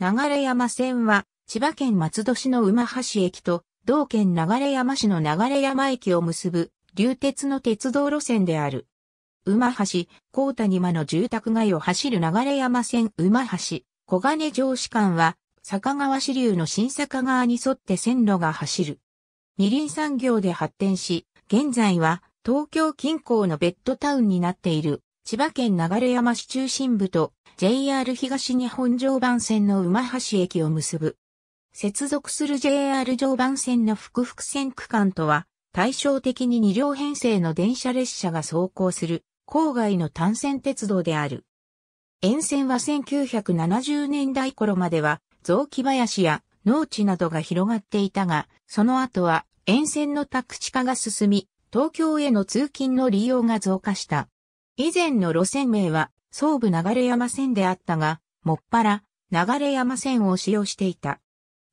流山線は、千葉県松戸市の馬橋駅と、同県流山市の流山駅を結ぶ、流鉄の鉄道路線である。馬橋、高谷間の住宅街を走る流山線馬橋、小金城市間は、坂川支流の新坂川に沿って線路が走る。二輪産業で発展し、現在は東京近郊のベッドタウンになっている千葉県流山市中心部と JR 東日本常磐線の馬橋駅を結ぶ。接続する JR 常磐線の複々線区間とは対照的に2両編成の電車列車が走行する郊外の単線鉄道である。沿線は1970年代頃までは雑木林や農地などが広がっていたが、その後は沿線の宅地化が進み、東京への通勤の利用が増加した。以前の路線名は、総武流山線であったが、もっぱら、流山線を使用していた。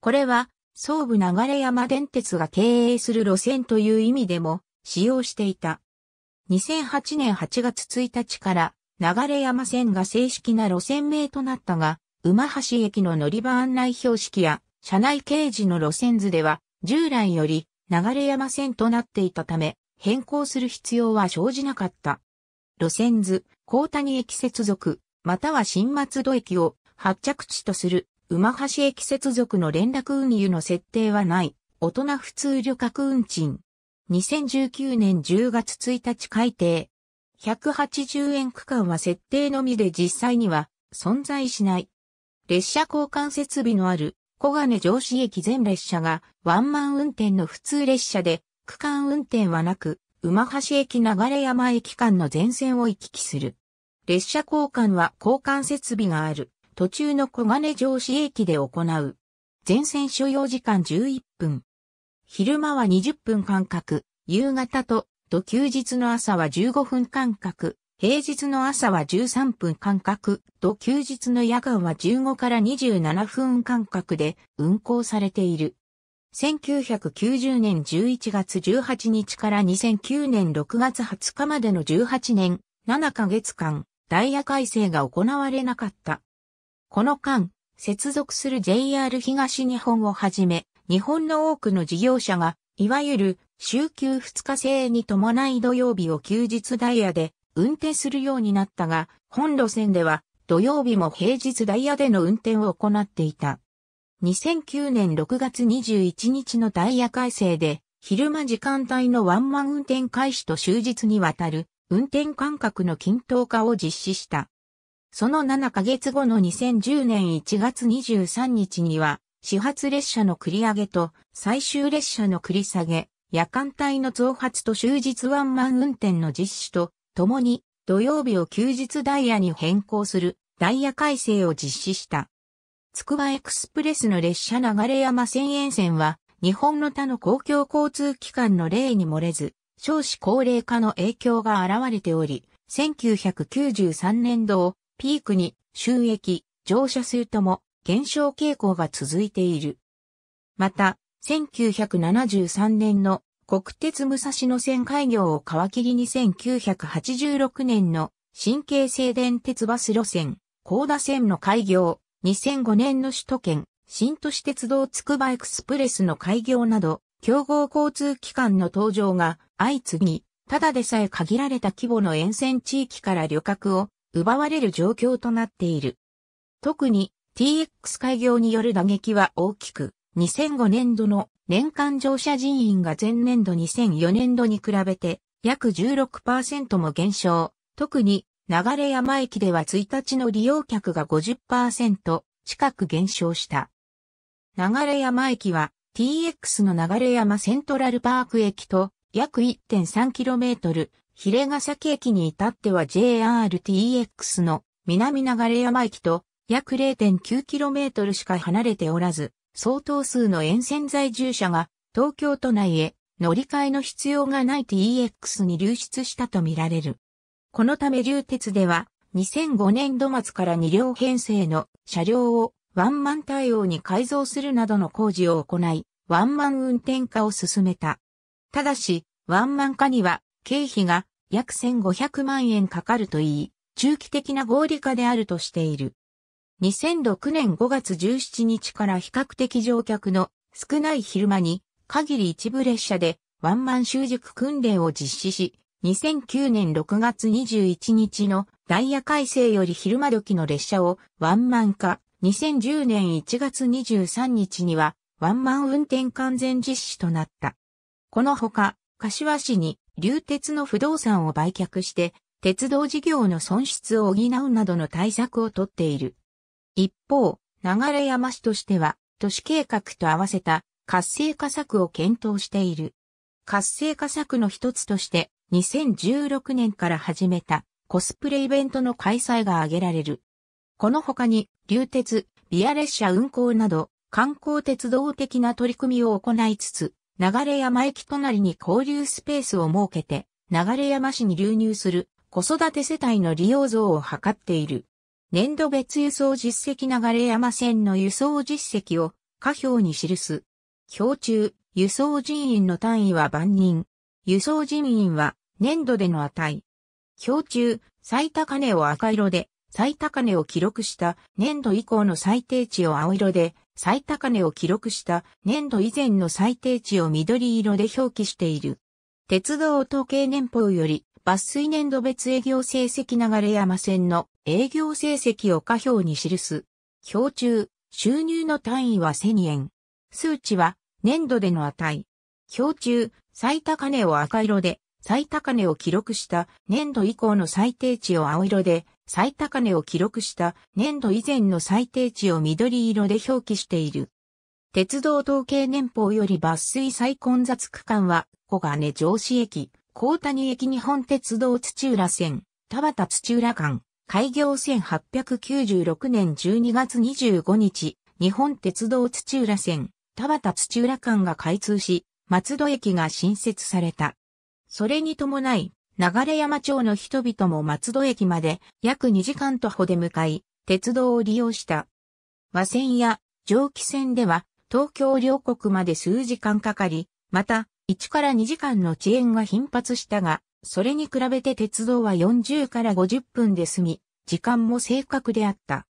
これは、総武流山電鉄が経営する路線という意味でも使用していた。2008年8月1日から流山線が正式な路線名となったが、馬橋駅の乗り場案内標識や車内掲示の路線図では従来より流山線となっていたため変更する必要は生じなかった。路線図、高谷駅接続、または新松戸駅を発着地とする馬橋駅接続の連絡運輸の設定はない。大人普通旅客運賃。2019年10月1日改定。180円区間は設定のみで実際には存在しない。列車交換設備のある小金上司駅全列車がワンマン運転の普通列車で区間運転はなく馬橋駅流山駅間の全線を行き来する。列車交換は交換設備がある。途中の小金城市駅で行う。全線所要時間11分。昼間は20分間隔、夕方と、と休日の朝は15分間隔、平日の朝は13分間隔、と休日の夜間は15から27分間隔で運行されている。1990年11月18日から2009年6月20日までの18年7ヶ月間、ダイヤ改正が行われなかった。この間、接続する JR 東日本をはじめ、日本の多くの事業者が、いわゆる週休2日制に伴い土曜日を休日ダイヤで運転するようになったが、本路線では土曜日も平日ダイヤでの運転を行っていた。2009年6月21日のダイヤ改正で、昼間時間帯のワンマン運転開始と終日にわたる運転間隔の均等化を実施した。その7ヶ月後の2010年1月23日には、始発列車の繰り上げと最終列車の繰り下げ、夜間帯の増発と終日ワンマン運転の実施と、ともに土曜日を休日ダイヤに変更するダイヤ改正を実施した。つくばエクスプレスの列車流れ山線沿線は、日本の他の公共交通機関の例に漏れず、少子高齢化の影響が現れており、1993年度をピークに収益、乗車数とも減少傾向が続いている。また、1973年の国鉄武蔵野線開業を皮切りに1986年の新京成電鉄バス路線、高田線の開業、2005年の首都圏、新都市鉄道つくばエクスプレスの開業など、競合交通機関の登場が相次ぎ、ただでさえ限られた規模の沿線地域から旅客を奪われる状況となっている。特に TX 開業による打撃は大きく、2005年度の年間乗車人員が前年度2004年度に比べて約16%も減少。特に流山駅では1日の利用客が50%近く減少した。流山駅は TX の流山セントラルパーク駅と約 1.3km、比ヶ崎駅に至っては JRTX の南流山駅と約 0.9km しか離れておらず、相当数の沿線在住者が東京都内へ乗り換えの必要がない TX に流出したとみられる。このため流鉄では2005年度末から2両編成の車両をワンマン対応に改造するなどの工事を行い、ワンマン運転化を進めた。ただし、ワンマン化には経費が約1500万円かかるといい、中期的な合理化であるとしている。2006年5月17日から比較的乗客の少ない昼間に限り一部列車でワンマン習熟訓練を実施し、2009年6月21日のダイヤ改正より昼間時の列車をワンマン化、2010年1月23日にはワンマン運転完全実施となった。このほか、柏市に流鉄の不動産を売却して、鉄道事業の損失を補うなどの対策をとっている。一方、流山市としては、都市計画と合わせた活性化策を検討している。活性化策の一つとして、2016年から始めたコスプレイベントの開催が挙げられる。この他に、流鉄、ビア列車運行など、観光鉄道的な取り組みを行いつつ、流山駅隣に交流スペースを設けて、流山市に流入する子育て世帯の利用増を図っている。年度別輸送実績流山線の輸送実績を下表に記す。表中、輸送人員の単位は万人。輸送人員は年度での値。表中、最高値を赤色で、最高値を記録した年度以降の最低値を青色で、最高値を記録した年度以前の最低値を緑色で表記している。鉄道統計年報より抜粋年度別営業成績流れ山線の営業成績を下表に記す。表中、収入の単位は1000円。数値は年度での値。表中、最高値を赤色で、最高値を記録した年度以降の最低値を青色で、最高値を記録した年度以前の最低値を緑色で表記している。鉄道統計年報より抜粋最混雑区間は、小金上司駅、高谷駅日本鉄道土浦線、田畑土浦間、開業1896年12月25日、日本鉄道土浦線、田畑土浦間が開通し、松戸駅が新設された。それに伴い、流山町の人々も松戸駅まで約2時間徒歩で向かい、鉄道を利用した。和線や蒸気線では東京両国まで数時間かかり、また1から2時間の遅延が頻発したが、それに比べて鉄道は40から50分で済み、時間も正確であった。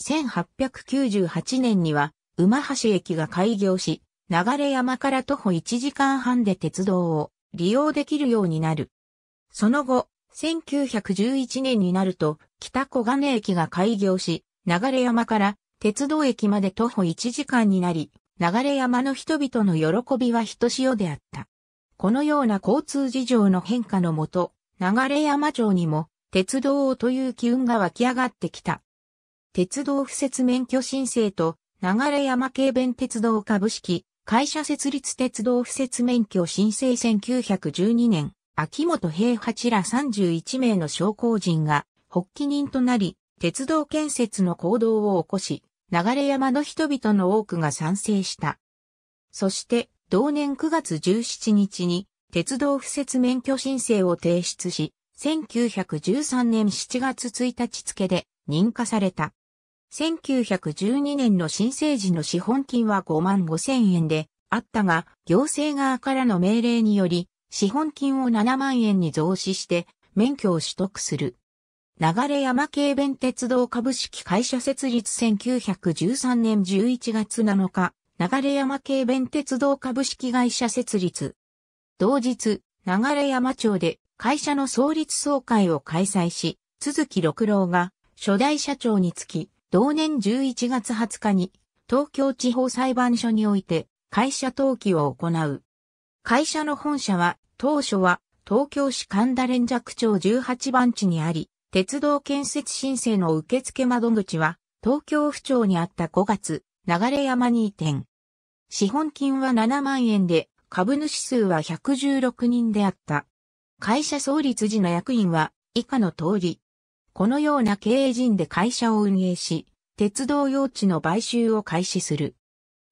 1898年には、馬橋駅が開業し、流山から徒歩1時間半で鉄道を利用できるようになる。その後、1911年になると、北小金駅が開業し、流山から鉄道駅まで徒歩1時間になり、流山の人々の喜びはひとしおであった。このような交通事情の変化のもと、流山町にも鉄道という機運が湧き上がってきた。鉄道不設免許申請と流山軽便鉄道株式会社設立鉄道不設免許申請1912年秋元平八ら31名の商工人が発起人となり、鉄道建設の行動を起こし、流山の人々の多くが賛成した。そして、同年9月17日に、鉄道不設免許申請を提出し、1913年7月1日付で認可された。1912年の申請時の資本金は5万5千円であったが、行政側からの命令により、資本金を7万円に増資して免許を取得する。流山軽便鉄道株式会社設立1913年11月7日、流山軽便鉄道株式会社設立。同日、流山町で会社の創立総会を開催し、鈴木六郎が初代社長につき、同年11月20日に東京地方裁判所において会社登記を行う。会社の本社は当初は東京市神田連雀町18番地にあり、鉄道建設申請の受付窓口は東京府庁にあった5月、流山に移転。資本金は7万円で株主数は116人であった。会社創立時の役員は以下の通り。このような経営陣で会社を運営し、鉄道用地の買収を開始する。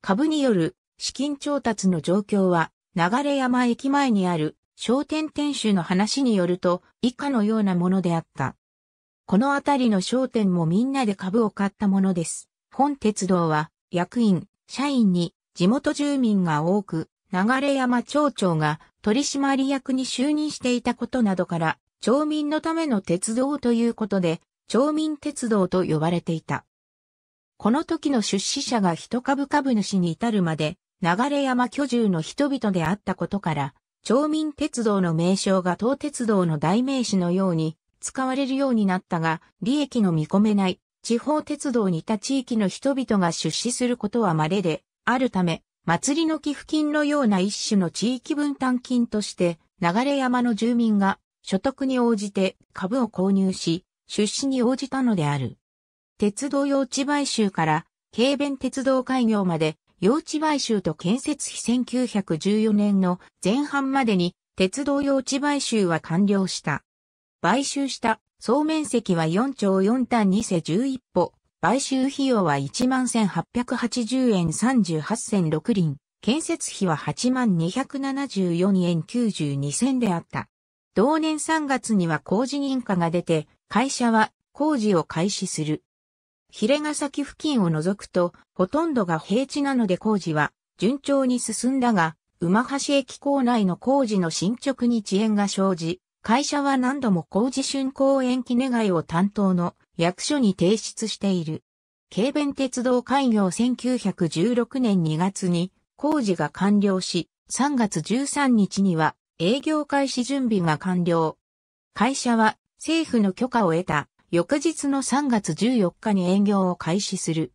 株による資金調達の状況は流山駅前にある商店店主の話によると以下のようなものであった。このあたりの商店もみんなで株を買ったものです。本鉄道は役員、社員に地元住民が多く、流山町長が取締役に就任していたことなどから、町民のための鉄道ということで、町民鉄道と呼ばれていた。この時の出資者が一株株主に至るまで、流山居住の人々であったことから、町民鉄道の名称が東鉄道の代名詞のように使われるようになったが、利益の見込めない地方鉄道にいた地域の人々が出資することは稀であるため、祭りの寄付金のような一種の地域分担金として、流山の住民が所得に応じて株を購入し、出資に応じたのである。鉄道用地買収から軽便鉄道開業まで用地買収と建設費1914年の前半までに鉄道用地買収は完了した。買収した総面積は4兆4単2世11歩。買収費用は11,880円38銭6輪。建設費は8274円92銭であった。同年3月には工事認可が出て、会社は工事を開始する。ヒレヶ崎付近を除くと、ほとんどが平地なので工事は順調に進んだが、馬橋駅構内の工事の進捗に遅延が生じ、会社は何度も工事竣工延期願いを担当の役所に提出している。軽便鉄道開業1916年2月に工事が完了し、3月13日には営業開始準備が完了。会社は政府の許可を得た翌日の3月14日に営業を開始する。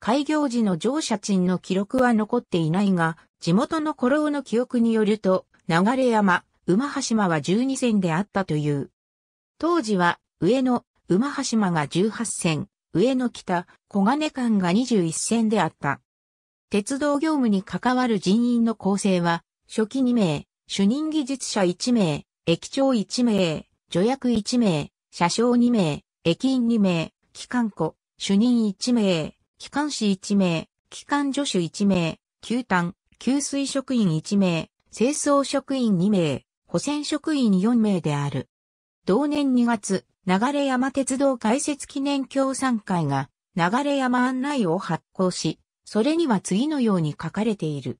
開業時の乗車賃の記録は残っていないが、地元の古老の記憶によると、流山、馬橋間は12線であったという。当時は上野、馬橋間が18線、上野北、小金間が21線であった。鉄道業務に関わる人員の構成は、初期2名、主任技術者1名、駅長1名、助役1名、車掌2名、駅員2名、機関庫、主任1名、機関士1名、機関助手1名、給炭、給水職員1名、清掃職員2名、保線職員4名である。同年2月、流山鉄道開設記念協賛会が流山案内を発行し、それには次のように書かれている。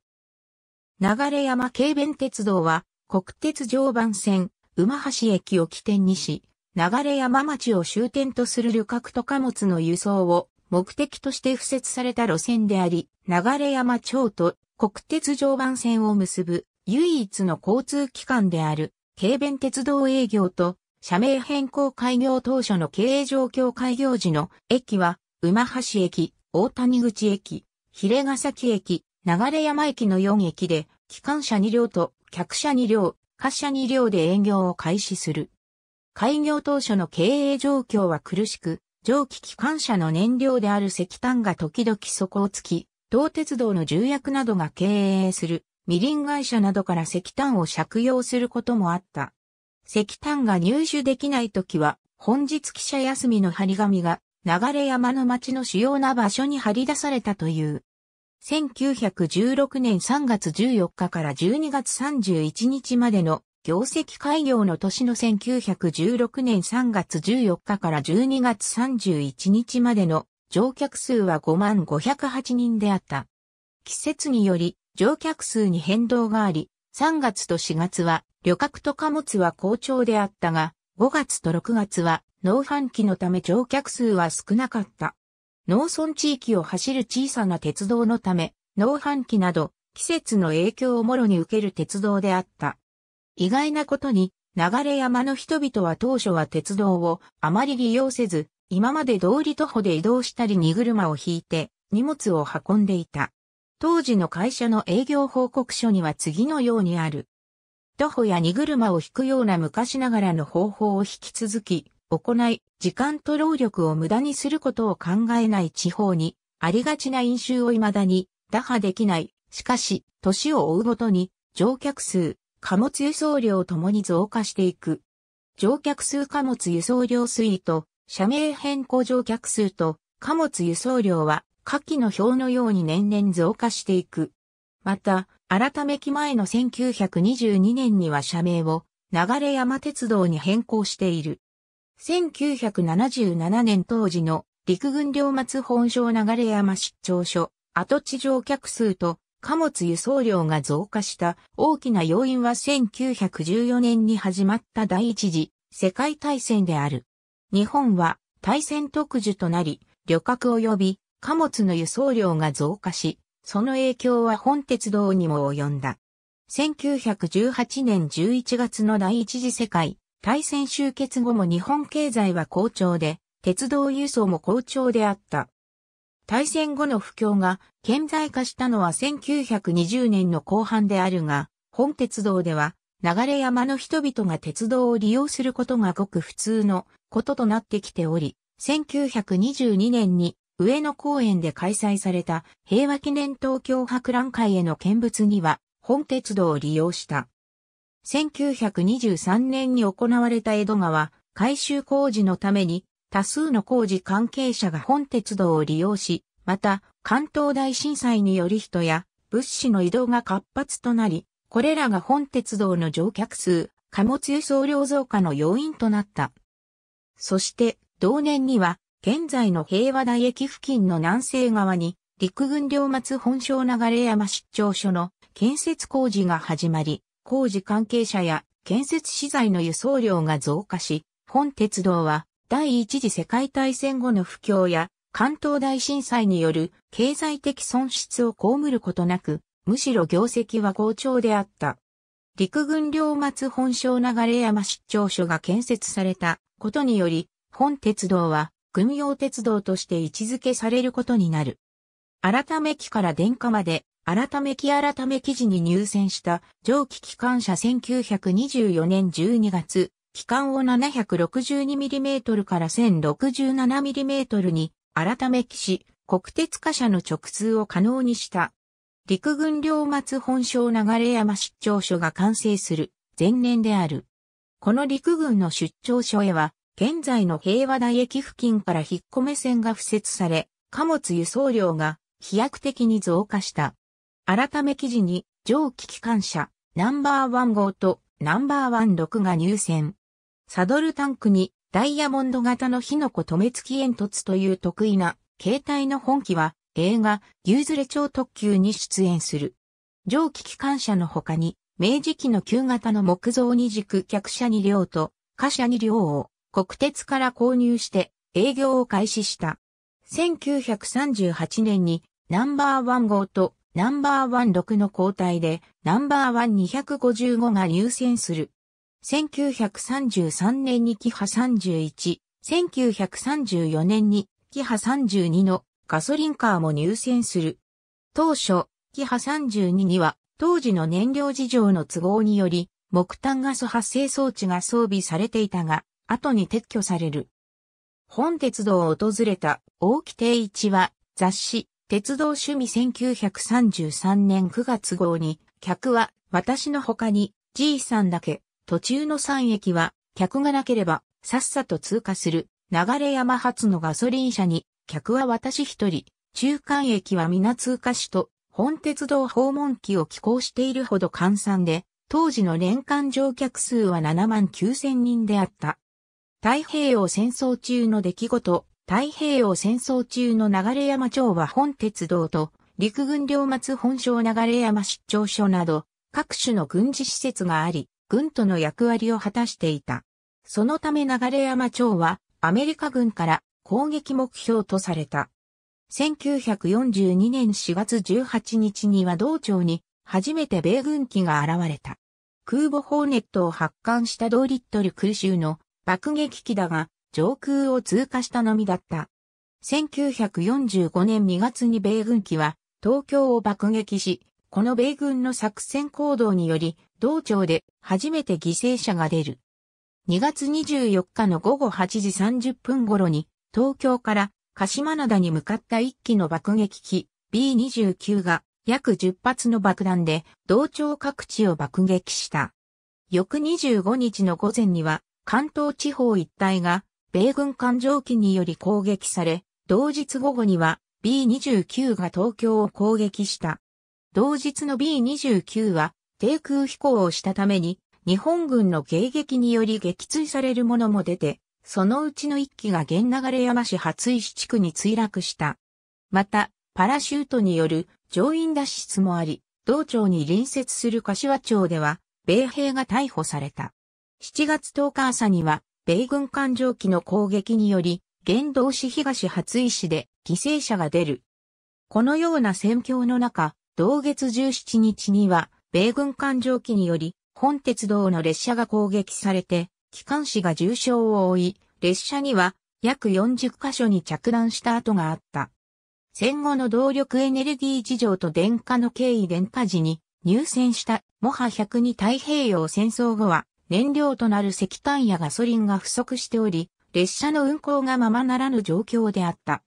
流山軽便鉄道は国鉄常磐線、馬橋駅を起点にし、流山町を終点とする旅客と貨物の輸送を目的として付設された路線であり、流山町と国鉄常磐線を結ぶ唯一の交通機関である軽便鉄道営業と社名変更開業当初の経営状況開業時の駅は馬橋駅、大谷口駅、比ヶ崎駅、流山駅の4駅で、機関車2両と客車2両、貨車2両で営業を開始する。開業当初の経営状況は苦しく、蒸気機関車の燃料である石炭が時々底をつき、東鉄道の重役などが経営する、みりん会社などから石炭を借用することもあった。石炭が入手できないときは、本日記者休みの張り紙が、流山の町の主要な場所に張り出されたという。1916年3月14日から12月31日までの業績開業の年の1916年3月14日から12月31日までの乗客数は5万508人であった。季節により乗客数に変動があり、3月と4月は旅客と貨物は好調であったが、5月と6月は農繁期のため乗客数は少なかった。農村地域を走る小さな鉄道のため、農繁期など季節の影響をもろに受ける鉄道であった。意外なことに、流山の人々は当初は鉄道をあまり利用せず、今まで通り徒歩で移動したり荷車を引いて荷物を運んでいた。当時の会社の営業報告書には次のようにある。徒歩や荷車を引くような昔ながらの方法を引き続き、行い、時間と労力を無駄にすることを考えない地方に、ありがちな飲酒を未だに打破できない。しかし、年を追うごとに、乗客数、貨物輸送量ともに増加していく。乗客数貨物輸送量推移と、社名変更乗客数と、貨物輸送量は、下記の表のように年々増加していく。また、改め期前の1922年には社名を、流山鉄道に変更している。1977年当時の陸軍両松本省流山出張所、跡地乗客数と貨物輸送量が増加した大きな要因は1914年に始まった第一次世界大戦である。日本は大戦特需となり、旅客及び貨物の輸送量が増加し、その影響は本鉄道にも及んだ。1918年11月の第一次世界大戦終結後も日本経済は好調で、鉄道輸送も好調であった。大戦後の不況が顕在化したのは1920年の後半であるが、本鉄道では流山の人々が鉄道を利用することがごく普通のこととなってきており、1922年に上野公園で開催された平和記念東京博覧会への見物には本鉄道を利用した。1923年に行われた江戸川改修工事のために多数の工事関係者が本鉄道を利用し、また関東大震災により人や物資の移動が活発となり、これらが本鉄道の乗客数、貨物輸送量増加の要因となった。そして同年には現在の平和台駅付近の南西側に陸軍両松本省流山出張所の建設工事が始まり、工事関係者や建設資材の輸送量が増加し、本鉄道は第一次世界大戦後の不況や関東大震災による経済的損失を被ることなく、むしろ業績は好調であった。陸軍両松本省流山出張所が建設されたことにより、本鉄道は軍用鉄道として位置づけされることになる。改め機から電化まで、改め機改め記事に入選した蒸気機関車1924年12月、機関を 762mm から 1067mm に改め機し、国鉄貨車の直通を可能にした。陸軍両松本省流山出張所が完成する前年である。この陸軍の出張所へは、現在の平和台駅付近から引っ込め線が敷設され、貨物輸送量が飛躍的に増加した。改め記事に蒸気機関車ナンバーワン号とナンバーワン6が入線。サドルタンクにダイヤモンド型の火の粉止め付き煙突という得意な携帯の本機は映画牛ズレ超特急に出演する。蒸気機関車の他に明治期の旧型の木造二軸客車2両と貨車2両を国鉄から購入して営業を開始した。1938年にナンバーワン号とナンバーワン6の交代でナンバーワン255が入選する。1933年にキハ31、1934年にキハ32のガソリンカーも入線する。当初、キハ32には当時の燃料事情の都合により木炭ガス発生装置が装備されていたが、後に撤去される。本鉄道を訪れた大木定一は雑誌鉄道趣味1933年9月号に客は私の他に G さんだけ途中の3駅は、客がなければ、さっさと通過する、流山発のガソリン車に、客は私一人、中間駅は皆通過しと、本鉄道訪問機を寄港しているほど換算で、当時の年間乗客数は7万9千人であった。太平洋戦争中の出来事、太平洋戦争中の流山町は本鉄道と陸軍両松本省流山出張所など各種の軍事施設があり、軍との役割を果たしていた。そのため流山町はアメリカ軍から攻撃目標とされた。1942年4月18日には道庁に初めて米軍機が現れた。空母ホーネットを発艦した同リットル空襲の爆撃機だが上空を通過したのみだった。1945年2月に米軍機は東京を爆撃し、この米軍の作戦行動により同町で初めて犠牲者が出る。2月24日の午後8時30分頃に東京から鹿島灘に向かった一機の爆撃機 B29 が約10発の爆弾で同町各地を爆撃した。翌25日の午前には関東地方一帯が米軍艦上機により攻撃され、同日午後には B29 が東京を攻撃した。同日の B29 は低空飛行をしたために、日本軍の迎撃により撃墜されるものも出て、そのうちの一機が源流山市初石地区に墜落した。また、パラシュートによる乗員脱出もあり、道庁に隣接する柏町では、米兵が逮捕された。7月10日朝には、米軍艦上機の攻撃により、現道市東初石で犠牲者が出る。このような戦況の中、同月17日には、米軍艦上機により、本鉄道の列車が攻撃されて、機関士が重傷を負い、列車には約40カ所に着弾した跡があった。戦後の動力エネルギー事情と電化の経緯電化時に入選したモハ100に太平洋戦争後は燃料となる石炭やガソリンが不足しており、列車の運行がままならぬ状況であった。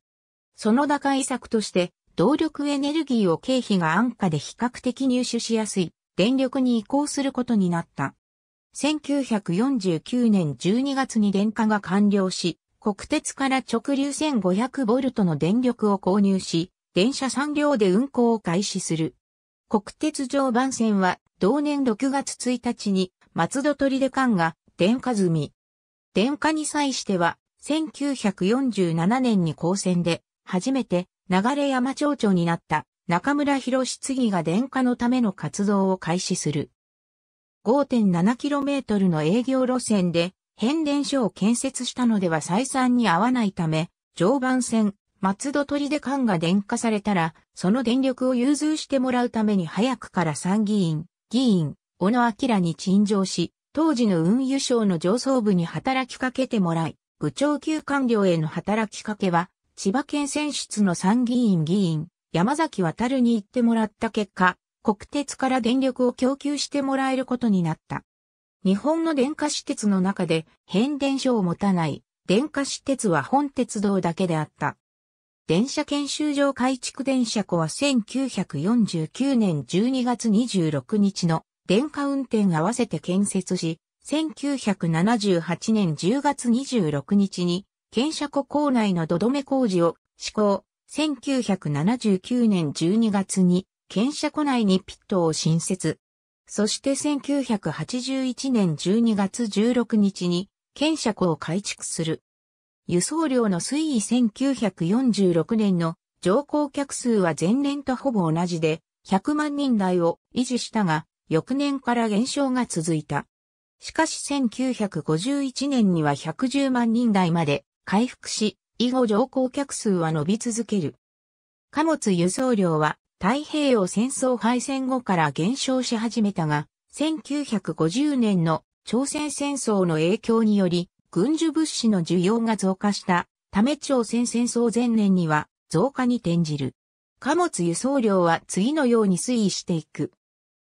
その打開策として、動力エネルギーを経費が安価で比較的入手しやすい電力に移行することになった。1949年12月に電化が完了し、国鉄から直流 1500V の電力を購入し、電車産業で運行を開始する。国鉄常磐線は同年6月1日に松戸取出間が電化済み。電化に際しては1947年に高専で初めて流山町長になった中村博次が電化のための活動を開始する。5.7km の営業路線で変電所を建設したのでは採算に合わないため、常磐線、松戸取出間が電化されたら、その電力を融通してもらうために早くから参議院、議員、小野明に陳情し、当時の運輸省の上層部に働きかけてもらい、部長級官僚への働きかけは、千葉県選出の参議院議員、山崎渡に行ってもらった結果、国鉄から電力を供給してもらえることになった。日本の電化施鉄の中で変電所を持たない電化施鉄は本鉄道だけであった。電車研修場改築電車庫は1949年12月26日の電化運転合わせて建設し、1978年10月26日に、検車庫構内の土留め工事を施行。1979年12月に、検車庫内にピットを新設。そして1981年12月16日に、検車庫を改築する。輸送量の推移1946年の乗降客数は前年とほぼ同じで、100万人台を維持したが、翌年から減少が続いた。しかし1951年には110万人台まで回復し、以後乗降客数は伸び続ける。貨物輸送量は太平洋戦争敗戦後から減少し始めたが、1950年の朝鮮戦争の影響により、軍需物資の需要が増加したため朝鮮戦争前年には増加に転じる。貨物輸送量は次のように推移していく。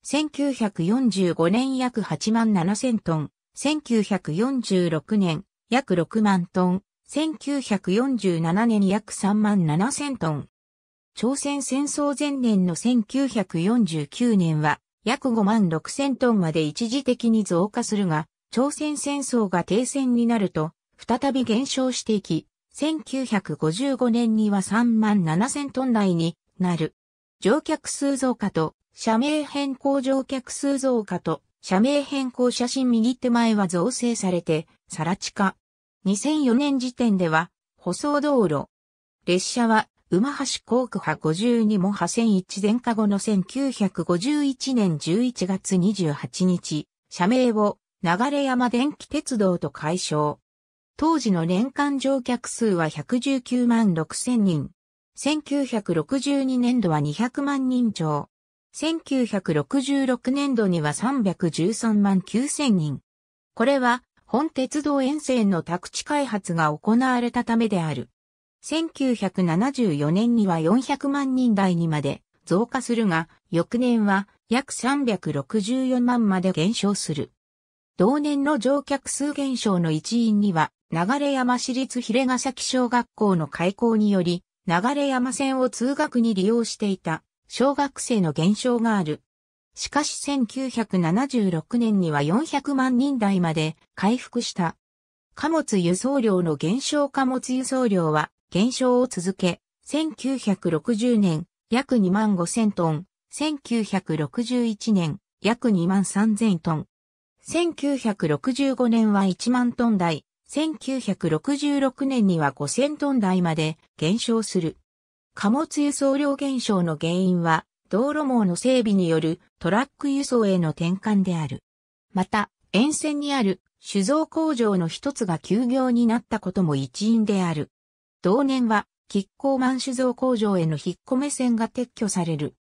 1945年約8万7千トン、1946年約6万トン、1947年約3万7千トン。朝鮮戦争前年の1949年は約5万6千トンまで一時的に増加するが、朝鮮戦争が停戦になると再び減少していき、1955年には3万7千トン台になる。乗客数増加と社名変更乗客数増加と社名変更写真右手前は造成されて、さら地下。2004年時点では、舗装道路。列車は馬橋航空派52も派線一電化後の1951年11月28日、社名を流山電気鉄道と解消。当時の年間乗客数は119万6千人。1962年度は200万人超。1966年度には313万9千人。これは本鉄道沿線の宅地開発が行われたためである。1974年には400万人台にまで増加するが、翌年は約364万まで減少する。同年の乗客数減少の一因には、流山市立比ヶ崎小学校の開校により、流山線を通学に利用していた小学生の減少がある。しかし1976年には400万人台まで回復した。貨物輸送量の減少貨物輸送量は減少を続け、1960年約2万5千トン、1961年約2万3千トン、1965年は1万トン台、1966年には5千トン台まで減少する。貨物輸送量減少の原因は、道路網の整備によるトラック輸送への転換である。また、沿線にある酒造工場の一つが休業になったことも一因である。同年は、キッコーマン酒造工場への引っ込め線が撤去される。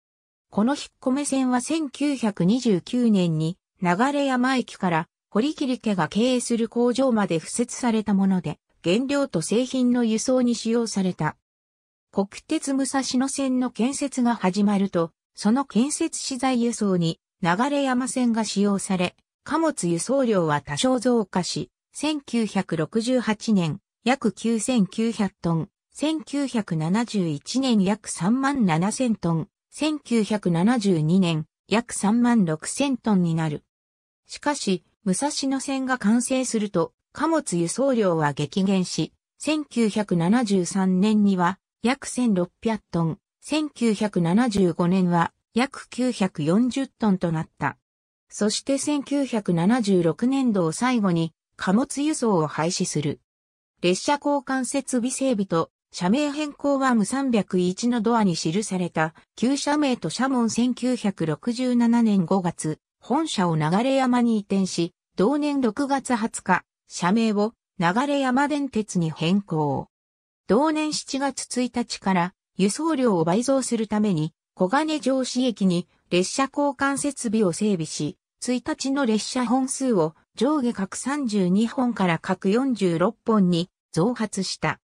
この引っ込め線は1929年に流山駅から堀切家が経営する工場まで付設されたもので、原料と製品の輸送に使用された。国鉄武蔵野線の建設が始まると、その建設資材輸送に流山線が使用され、貨物輸送量は多少増加し、1968年約9900トン、1971年約3万7000トン、1972年約3万6000トンになる。しかし、武蔵野線が完成すると、貨物輸送量は激減し、1973年には約1600トン、1975年は約940トンとなった。そして1976年度を最後に貨物輸送を廃止する。列車交換設備整備と社名変更は無301のドアに記された旧社名と社門1967年5月、本社を流山に移転し、同年6月20日、社名を流山電鉄に変更。同年7月1日から輸送量を倍増するために小金城市駅に列車交換設備を整備し、1日の列車本数を上下各32本から各46本に増発した。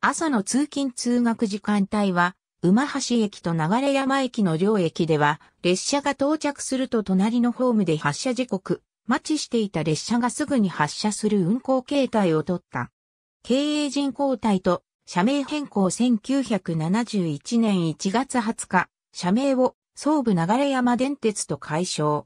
朝の通勤通学時間帯は、馬橋駅と流山駅の両駅では、列車が到着すると隣のホームで発車時刻、待ちしていた列車がすぐに発車する運行形態をとった。経営陣交代と社名変更1971年1月20日、社名を総武流山電鉄と解消。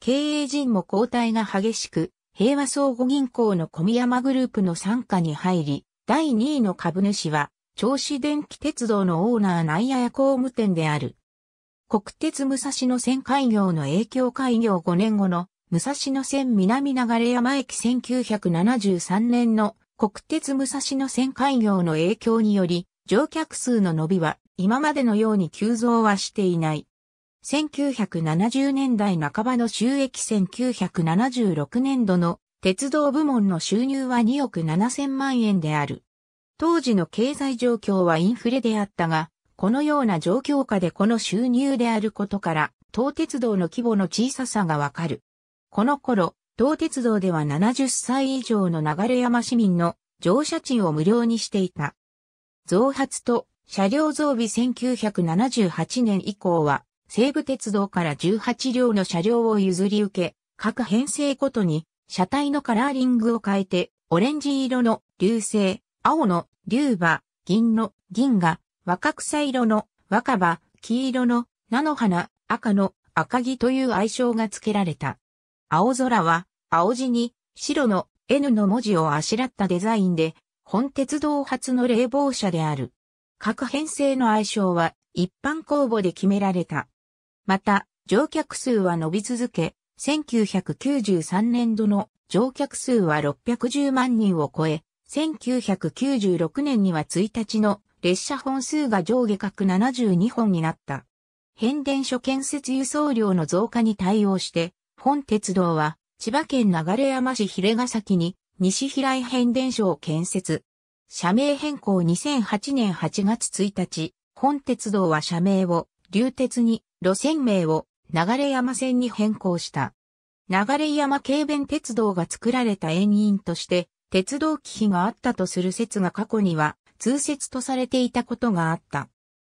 経営陣も交代が激しく、平和相互銀行の小宮山グループの参加に入り、第2位の株主は、銚子電気鉄道のオーナー内谷工務店である。国鉄武蔵野線開業の影響開業5年後の武蔵野線南流山駅1973年の国鉄武蔵野線開業の影響により、乗客数の伸びは今までのように急増はしていない。1970年代半ばの収益1976年度の鉄道部門の収入は2億7000万円である。当時の経済状況はインフレであったが、このような状況下でこの収入であることから、東鉄道の規模の小ささがわかる。この頃、東鉄道では70歳以上の流山市民の乗車賃を無料にしていた。増発と車両増備1978年以降は西武鉄道から18両の車両を譲り受け、各編成ごとに車体のカラーリングを変えて、オレンジ色の流星、青の竜馬、銀の銀河、若草色の若葉、黄色の菜の花、赤の赤木という愛称が付けられた。青空は青地に白の N の文字をあしらったデザインで、本鉄道初の冷房車である。各編成の愛称は一般公募で決められた。また、乗客数は伸び続け、1993年度の乗客数は610万人を超え、1996年には1日の列車本数が上下各72本になった。変電所建設輸送量の増加に対応して、本鉄道は千葉県流山市平ヶ崎に西平井変電所を建設。社名変更2008年8月1日、本鉄道は社名を流鉄に路線名を流山線に変更した。流山軽便鉄道が作られた遠因として、鉄道機器があったとする説が過去には通説とされていたことがあった。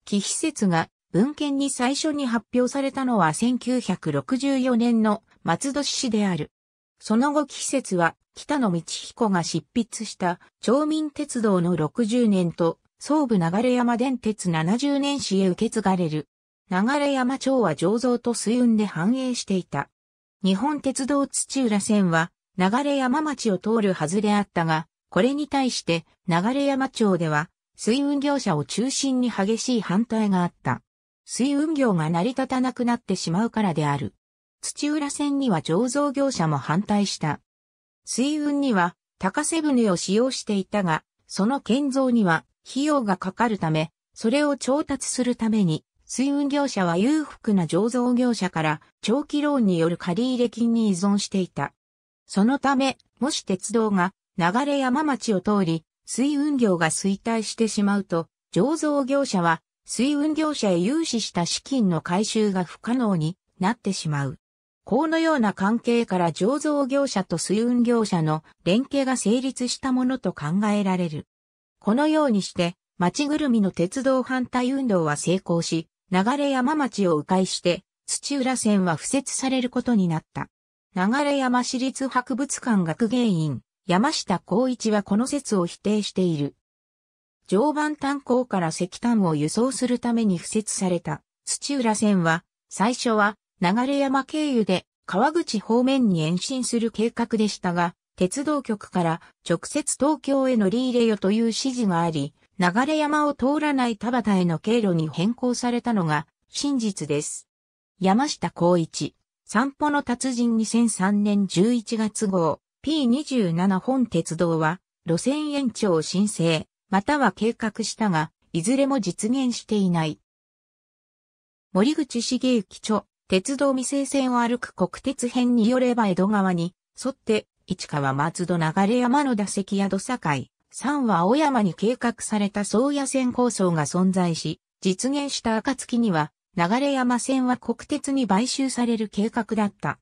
機器説が文献に最初に発表されたのは1964年の松戸市である。その後季節は北野道彦が執筆した町民鉄道の60年と総武流山電鉄70年史へ受け継がれる。流山町は醸造と水運で繁栄していた。日本鉄道土浦線は流山町を通るはずであったが、これに対して流山町では水運業者を中心に激しい反対があった。水運業が成り立たなくなってしまうからである。土浦線には醸造業者も反対した。水運には高瀬船を使用していたが、その建造には費用がかかるため、それを調達するために、水運業者は裕福な醸造業者から長期ローンによる借入金に依存していた。そのため、もし鉄道が流山町を通り、水運業が衰退してしまうと、醸造業者は水運業者へ融資した資金の回収が不可能になってしまう。このような関係から醸造業者と水運業者の連携が成立したものと考えられる。このようにして、町ぐるみの鉄道反対運動は成功し、流山町を迂回して、土浦線は敷設されることになった。流山市立博物館学芸員、山下光一はこの説を否定している。常磐炭鉱から石炭を輸送するために敷設された土浦線は、最初は流山経由で川口方面に延伸する計画でしたが、鉄道局から直接東京へ乗り入れよという指示があり、流山を通らない田端への経路に変更されたのが真実です。山下光一、散歩の達人2003年11月号 P27 本鉄道は路線延長申請、または計画したが、いずれも実現していない。森口茂之著、鉄道未成線を歩く国鉄編によれば江戸川に沿って市川松戸流山の打席宿境、三は青山に計画された総野線構想が存在し、実現した暁には流山線は国鉄に買収される計画だった。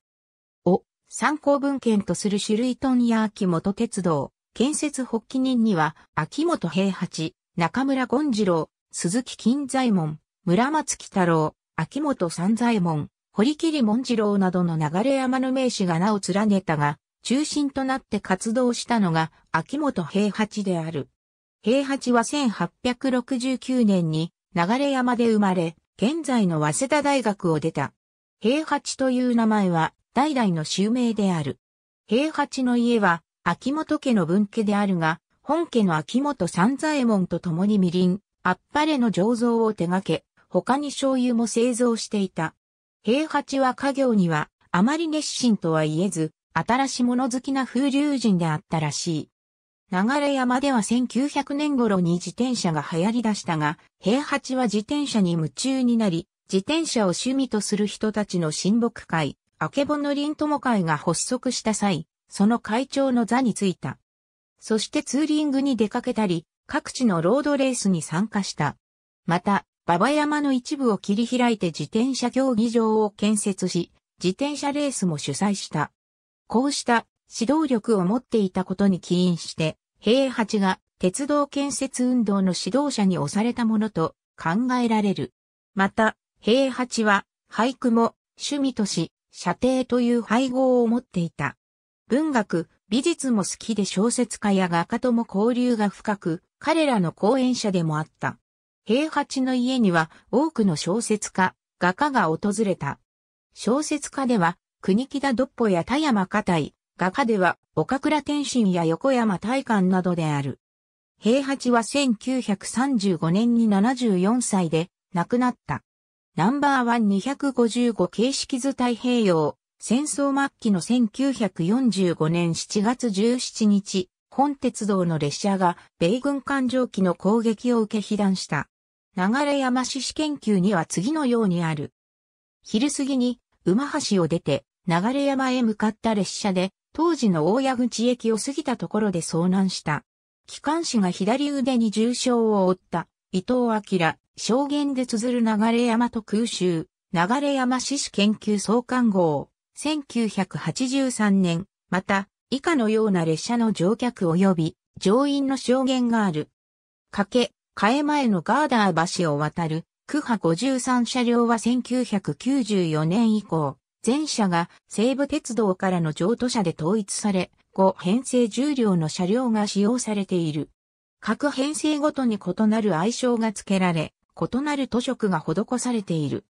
を参考文献とする種類問屋秋元鉄道、建設発起人には秋元平八、中村権次郎、鈴木金左衛門、村松喜太郎、秋元三左衛門、堀切門次郎などの流山の名士が名を連ねたが、中心となって活動したのが秋元平八である。平八は1869年に流山で生まれ、現在の早稲田大学を出た。平八という名前は代々の襲名である。平八の家は秋元家の分家であるが、本家の秋元三左衛門と共にみりん、あっぱれの醸造を手掛け、他に醤油も製造していた。平八は家業にはあまり熱心とは言えず、新し物好きな風流人であったらしい。流山では1900年頃に自転車が流行り出したが、平八は自転車に夢中になり、自転車を趣味とする人たちの親睦会、あけぼの林友会が発足した際、その会長の座についた。そしてツーリングに出かけたり、各地のロードレースに参加した。また、馬場山の一部を切り開いて自転車競技場を建設し、自転車レースも主催した。こうした指導力を持っていたことに起因して、平八が鉄道建設運動の指導者に押されたものと考えられる。また、平八は俳句も趣味とし、射程という配合を持っていた。文学、美術も好きで小説家や画家とも交流が深く、彼らの講演者でもあった。平八の家には多くの小説家、画家が訪れた。小説家では、国木田どっぽや田山片井、画家では岡倉天心や横山大観などである。平八は1935年に74歳で亡くなった。ナンバーワン255形式図太平洋、戦争末期の1945年7月17日、本鉄道の列車が米軍艦上機の攻撃を受け被弾した。流山市試験級には次のようにある。昼過ぎに馬橋を出て流山へ向かった列車で当時の大谷口駅を過ぎたところで遭難した。機関士が左腕に重傷を負った伊藤明、証言で綴る流山と空襲、流山市市研究総監号、1983年、また以下のような列車の乗客及び乗員の証言がある。かけ、替え前のガーダー橋を渡る、区波53車両は1994年以降、全車が西武鉄道からの譲渡車で統一され、5編成重量の車両が使用されている。各編成ごとに異なる愛称が付けられ、異なる図色が施されている。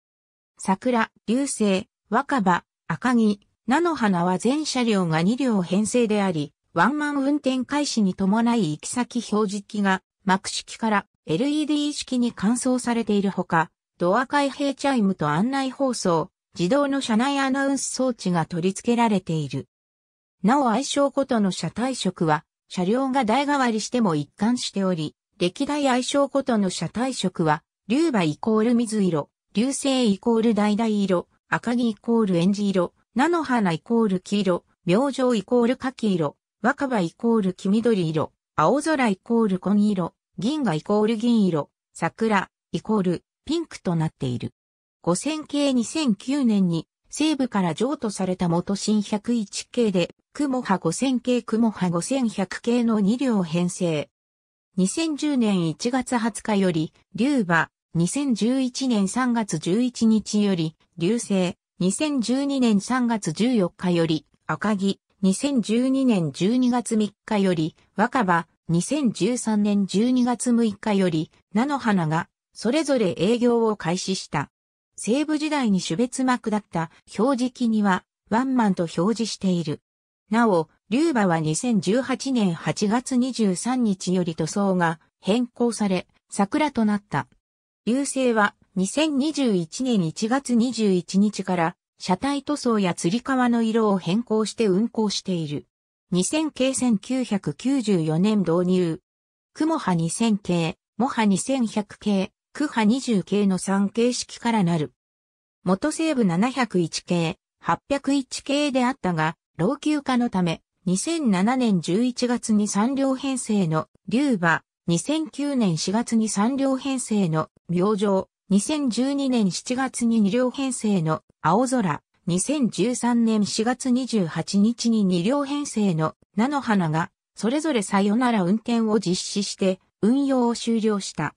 桜、流星、若葉、赤木、菜の花は全車両が2両編成であり、ワンマン運転開始に伴い行き先表示器が幕式から LED 式に換装されているほか、ドア開閉チャイムと案内放送、自動の車内アナウンス装置が取り付けられている。なお愛称ごとの車体色は、車両が代替わりしても一貫しており、歴代愛称ごとの車体色は、竜馬イコール水色、流星イコール橙色、赤木イコールエンジ色、菜の花イコール黄色、明星イコール柿色、若葉イコール黄緑色、青空イコール紺色、銀河イコール銀色、桜イコールピンクとなっている。5000系2009年に西部から譲渡された元新101系で、雲波5000系雲波5100系の2両編成。2010年1月20日より、竜馬、2011年3月11日より、流星、2012年3月14日より、赤木、2012年12月3日より、若葉、2013年12月6日より、菜の花が、それぞれ営業を開始した。西部時代に種別幕だった表示機には、ワンマンと表示している。なお、竜馬は2018年8月23日より塗装が変更され、桜となった。流星は2021年1月21日から車体塗装や釣り革の色を変更して運行している。2000系1994年導入。雲波2000系、モ波2100系、区波20系の3形式からなる。元西部701系、801系であったが、老朽化のため、2007年11月に3両編成の竜馬、2009年4月に3両編成の明星、2012年7月に2両編成の青空、2013年4月28日に2両編成の菜の花が、それぞれさよなら運転を実施して運用を終了した。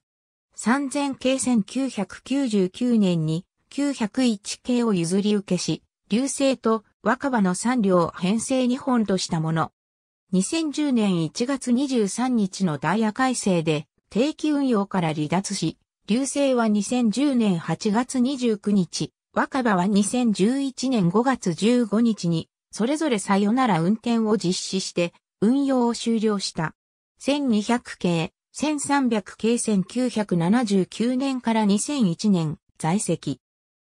3000系1999年に901系を譲り受けし、流星と若葉の3両編成2本としたもの。2010年1月23日のダイヤ改正で定期運用から離脱し、流星は2010年8月29日、若葉は2011年5月15日に、それぞれさよなら運転を実施して運用を終了した。1200系、1300系1979年から2001年在籍。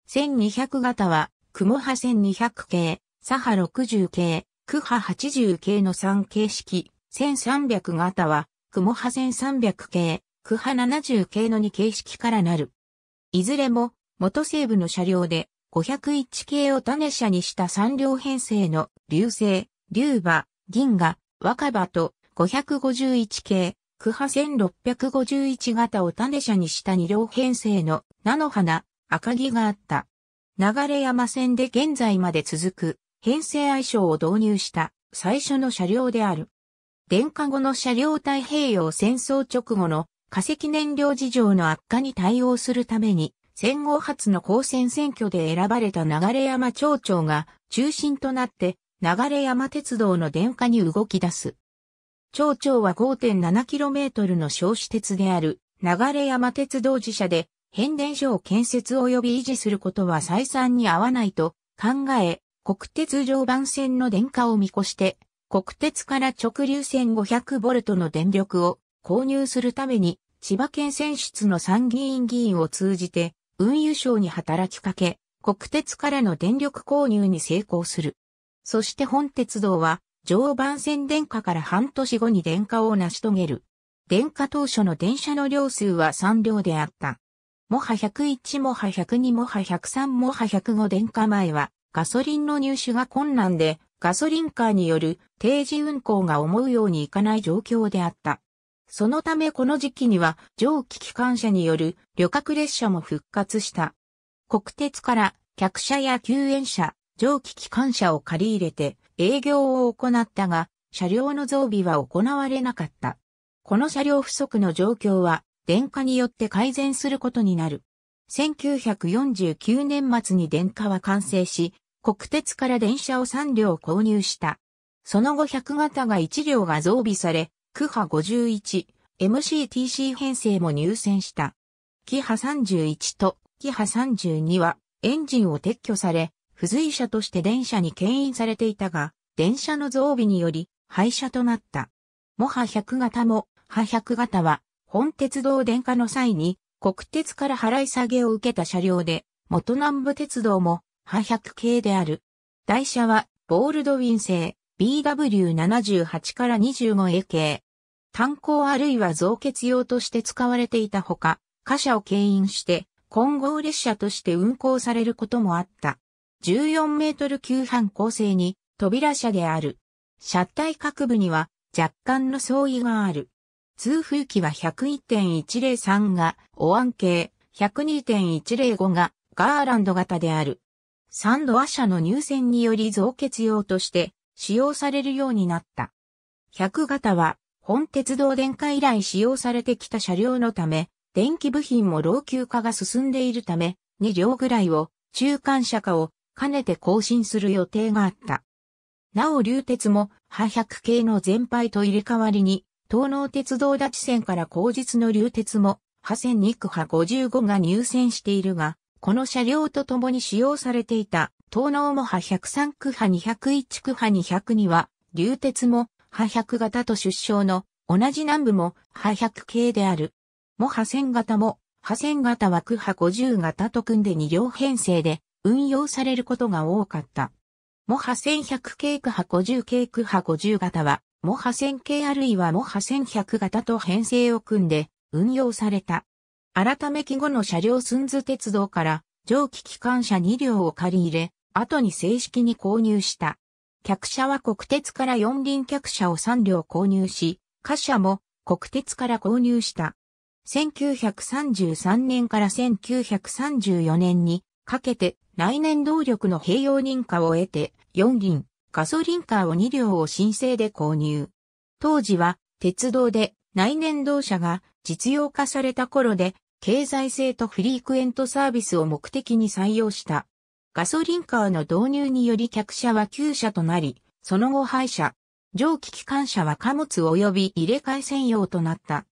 1200型は雲波1200系、左波60系、区波80系の3形式、1300型は、雲波1300系、区波70系の2形式からなる。いずれも、元西部の車両で、501系を種車にした3両編成の、流星、竜馬、銀河、若葉と、551系、区波1651型を種車にした2両編成の、菜の花、赤木があった。流山線で現在まで続く編成愛称を導入した最初の車両である。電化後の車両太平洋戦争直後の化石燃料事情の悪化に対応するために戦後初の公選選挙で選ばれた流山町長が中心となって流山鉄道の電化に動き出す。町長は 5.7km の小子鉄である流山鉄道自社で変電所を建設及び維持することは採算に合わないと考え、国鉄常磐線の電化を見越して、国鉄から直流線 500V の電力を購入するために、千葉県選出の参議院議員を通じて、運輸省に働きかけ、国鉄からの電力購入に成功する。そして本鉄道は、常磐線電化から半年後に電化を成し遂げる。電化当初の電車の両数は3両であった。モハ101モハ102モハ103モハ105電化前はガソリンの入手が困難でガソリンカーによる定時運行が思うようにいかない状況であった。そのためこの時期には蒸気機関車による旅客列車も復活した。国鉄から客車や救援車、蒸気機関車を借り入れて営業を行ったが、車両の増備は行われなかった。この車両不足の状況は電化によって改善することになる。1949年末に電化は完成し、国鉄から電車を3両購入した。その後100型が1両が増備され、区波51、MCTC 編成も入線した。キ波31とキ波32はエンジンを撤去され、付随車として電車に牽引されていたが、電車の増備により廃車となった。モハ100型も、ハ100型は本鉄道電化の際に国鉄から払い下げを受けた車両で、元南部鉄道も派100系である。台車はボールドウィン製 BW78 から 25A 系。炭鉱あるいは増結用として使われていたほか、貨車を牽引して混合列車として運行されることもあった。14メートル級半構成に扉車である。車体各部には若干の相違がある。通風機は101.103がオワン系、102.105がガーランド型である。サンドア社の入線により増結用として使用されるようになった。100型は本鉄道電化以来使用されてきた車両のため、電気部品も老朽化が進んでいるため、2両ぐらいを中間車化を兼ねて更新する予定があった。なお流鉄も、派百系の全廃と入れ替わりに、東納鉄道立ち線から後日の流鉄も、派線2区派55が入線しているが、この車両と共に使用されていた、東納も派103区派201区派202は、流鉄も、派100型と出生の、同じ南部も、派100系である。も派線型も、派線型は区派50型と組んで2両編成で、運用されることが多かった。も派1100系区派50系区派50型は、も派1000系あるいはも派1100型と編成を組んで運用された。改め期後の車両寸図鉄道から蒸気機関車2両を借り入れ、後に正式に購入した。客車は国鉄から四輪客車を3両購入し、貨車も国鉄から購入した。1933年から1934年にかけて内燃動力の併用認可を得て四輪ガソリンカーを2両を申請で購入。当時は鉄道で内燃動車が実用化された頃で、経済性とフリークエントサービスを目的に採用した。ガソリンカーの導入により客車は9車となり、その後廃車、蒸気機関車は貨物及び入れ替え専用となった。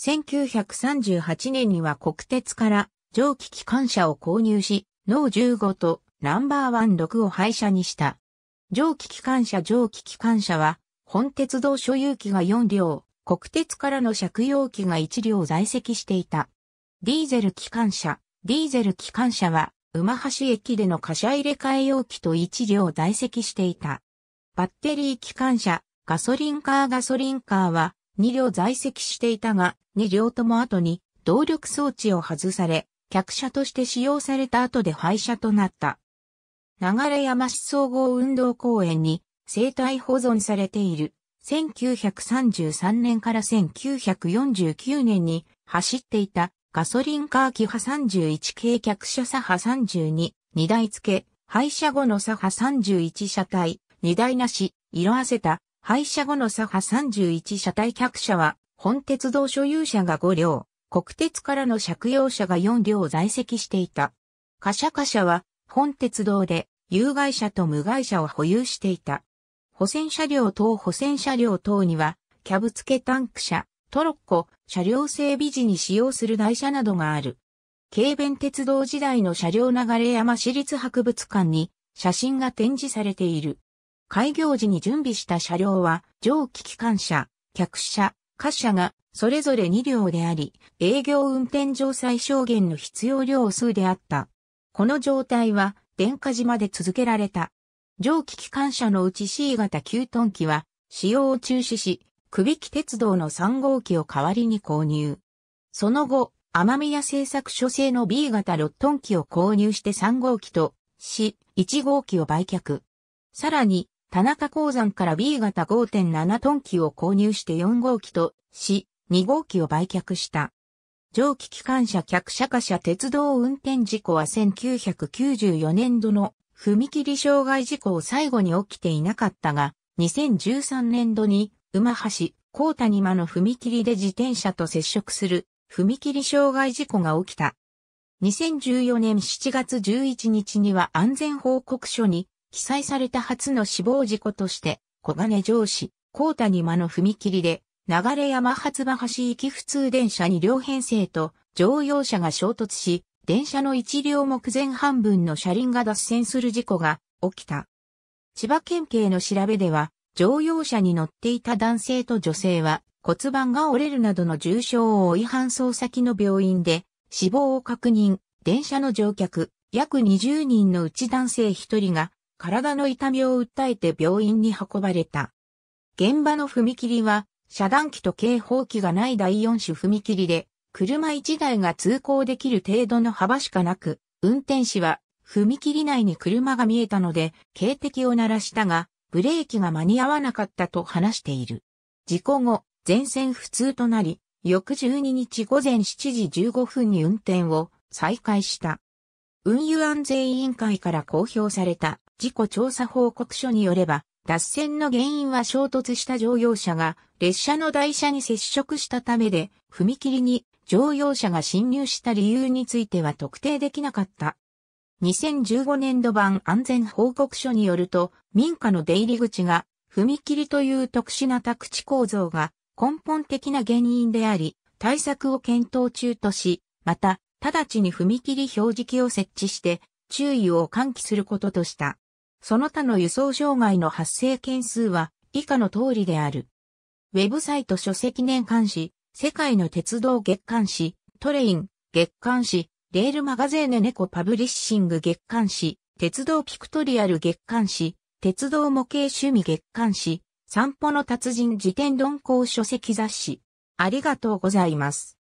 1938年には国鉄から蒸気機関車を購入し、ノー15とナンバーワン6を廃車にした。蒸気機関車蒸気機関車は、本鉄道所有機が4両、国鉄からの借用機が1両在籍していた。ディーゼル機関車、ディーゼル機関車は、馬橋駅での貨車入れ替え用機と1両在籍していた。バッテリー機関車、ガソリンカーガソリンカーは2両在籍していたが、2両とも後に動力装置を外され、客車として使用された後で廃車となった。流山市総合運動公園に生態保存されている。1933年から1949年に走っていたガソリンカーキハ31系客車サハ32、2台付け、廃車後のサハ31車体、2台なし、色あせた、廃車後のサハ31車体客車は、本鉄道所有者が5両、国鉄からの借用車が4両在籍していた。貨車貨車は、本鉄道で、有害車と無害車を保有していた。補線車両等補線車両等には、キャブ付けタンク車、トロッコ、車両整備時に使用する台車などがある。軽便鉄道時代の車両流れ山市立博物館に写真が展示されている。開業時に準備した車両は蒸気機関車、客車、貨車がそれぞれ2両であり、営業運転上最小限の必要量数であった。この状態は電化島で続けられた。蒸気機関車のうち C 型9トン機は使用を中止し、首木鉄道の3号機を代わりに購入。その後、奄美屋製作所製の B 型6トン機を購入して3号機と C1 号機を売却。さらに、田中鉱山から B 型5.7トン機を購入して4号機と C2 号機を売却した。蒸気機関車客車貨車鉄道運転事故は1994年度の踏切障害事故を最後に起きていなかったが、2013年度に馬橋、高谷間の踏切で自転車と接触する踏切障害事故が起きた。2014年7月11日には安全報告書に記載された初の死亡事故として、小金城市、高谷間の踏切で流山発馬橋行き普通電車2両編成と乗用車が衝突し、電車の一両目前半分の車輪が脱線する事故が起きた。千葉県警の調べでは、乗用車に乗っていた男性と女性は骨盤が折れるなどの重傷を負い搬送先の病院で死亡を確認、電車の乗客約20人のうち男性1人が体の痛みを訴えて病院に運ばれた。現場の踏切は遮断機と警報機がない第4種踏切で、車1台が通行できる程度の幅しかなく、運転士は踏切内に車が見えたので、警笛を鳴らしたが、ブレーキが間に合わなかったと話している。事故後、全線不通となり、翌12日午前7時15分に運転を再開した。運輸安全委員会から公表された事故調査報告書によれば、脱線の原因は衝突した乗用車が列車の台車に接触したためで、踏切に乗用車が侵入した理由については特定できなかった。2015年度版安全報告書によると、民家の出入り口が踏切という特殊な宅地構造が根本的な原因であり、対策を検討中とし、また、直ちに踏切表示器を設置して、注意を喚起することとした。その他の輸送障害の発生件数は以下の通りである。ウェブサイト書籍年間誌、世界の鉄道月間誌、トレイン、月間誌、レールマガゼーネ猫パブリッシング月刊誌、鉄道ピクトリアル月刊誌、鉄道模型趣味月刊誌、散歩の達人辞典論考書籍雑誌。ありがとうございます。